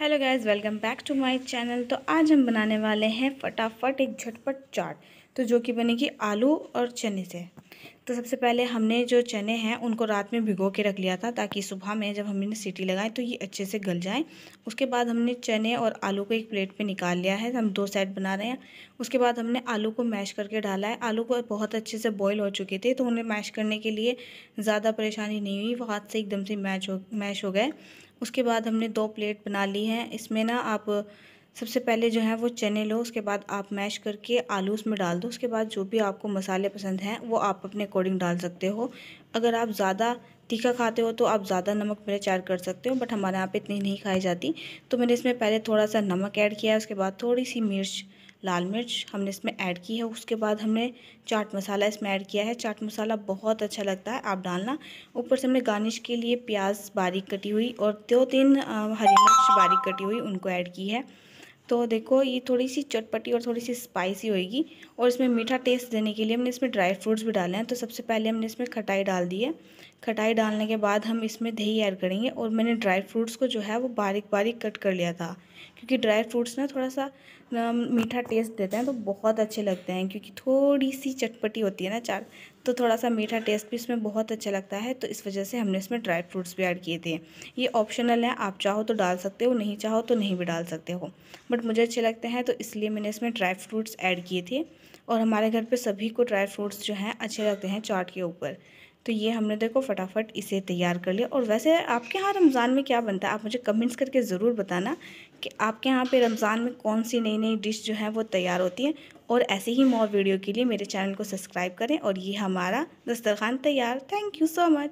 Hello guys, welcome back to my channel. तो आज हम बनाने वाले हैं फटाफट एक झटपट चाट तो जो कि बनेगी आलू और चने से। तो सबसे पहले हमने जो चने हैं, उनको रात में भिगो के रख लिया था, ताकि सुबह में जब हमने सीटी लगाए तो ये अच्छे से गल जाएँ। उसके बाद हमने चने और आलू को एक प्लेट पे निकाल लिया है, हम दो सेट बना रहे हैं। उसके बाद हमने आलू को मैश करके डाला है। आलू को बहुत अच्छे से बॉयल हो चुके थे तो उन्हें मैश करने के लिए ज़्यादा परेशानी नहीं हुई, वो हाथ से एकदम से मैच हो, मैश हो गए। उसके बाद हमने दो प्लेट बना ली हैं। इसमें ना आप सबसे पहले जो है वो चने लो, उसके बाद आप मैश करके आलू उसमें डाल दो। उसके बाद जो भी आपको मसाले पसंद हैं, वो आप अपने अकॉर्डिंग डाल सकते हो। अगर आप ज़्यादा तीखा खाते हो तो आप ज़्यादा नमक मिर्च ऐड कर सकते हो, बट हमारे यहाँ पे इतनी नहीं खाई जाती। तो मैंने इसमें पहले थोड़ा सा नमक ऐड किया है, उसके बाद थोड़ी सी मिर्च लाल मिर्च हमने इसमें ऐड की है। उसके बाद हमने चाट मसाला इसमें ऐड किया है। चाट मसाला बहुत अच्छा लगता है, आप डालना। ऊपर से हमने गार्निश के लिए प्याज बारीक कटी हुई और दो तीन हरी मिर्च बारीक कटी हुई उनको ऐड की है। तो देखो, ये थोड़ी सी चटपटी और थोड़ी सी स्पाइसी होएगी। और इसमें मीठा टेस्ट देने के लिए हमने इसमें ड्राई फ्रूट्स भी डाले हैं। तो सबसे पहले हमने इसमें खटाई डाल दी है। खटाई डालने के बाद हम इसमें दही ऐड करेंगे और मैंने ड्राई फ्रूट्स को जो है वो बारीक बारीक कट कर लिया था। क्योंकि ड्राई फ्रूट्स ना थोड़ा सा मीठा टेस्ट देते हैं तो बहुत अच्छे लगते हैं, क्योंकि थोड़ी सी चटपटी होती है ना चाट तो थोड़ा सा मीठा टेस्ट भी इसमें बहुत अच्छा लगता है तो इस वजह से हमने इसमें ड्राई फ्रूट्स भी ऐड किए थे। ये ऑप्शनल है, आप चाहो तो डाल सकते हो, नहीं चाहो तो नहीं भी डाल सकते हो बट मुझे अच्छे लगते हैं तो इसलिए मैंने इसमें ड्राई फ्रूट्स ऐड किए थे, और हमारे घर पर सभी को ड्राई फ्रूट्स जो हैं, अच्छे लगते हैं चाट के ऊपर। तो ये हमने देखो फटाफट इसे तैयार कर लिया। और वैसे आपके यहाँ रमज़ान में क्या बनता है? आप मुझे कमेंट्स करके ज़रूर बताना कि आपके यहाँ पे रमज़ान में कौन सी नई नई डिश जो है वो तैयार होती है। और ऐसे ही मोर वीडियो के लिए मेरे चैनल को सब्सक्राइब करें और ये हमारा दस्तरखान तैयार। Thank you so much